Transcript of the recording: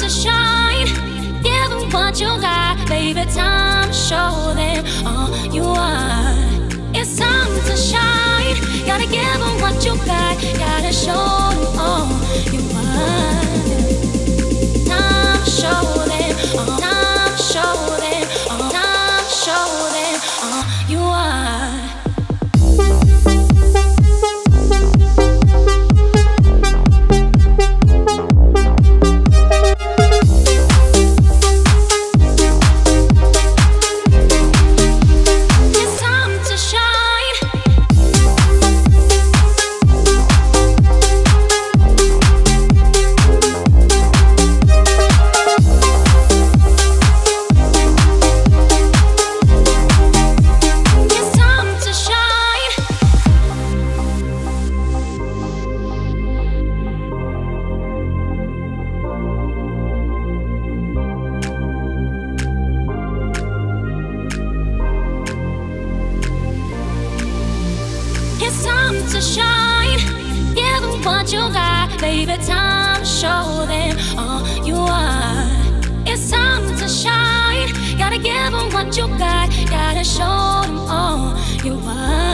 to shine. Give them what you got, baby. Time to show them all you are. It's time to shine. Gotta give them what you got. Gotta show them all you are. Time to show them all. Time to show them all. Time to show them all you are. To shine. Give them what you got, baby. Time to show them all you are. It's time to shine. Gotta give them what you got. Gotta show them all you are.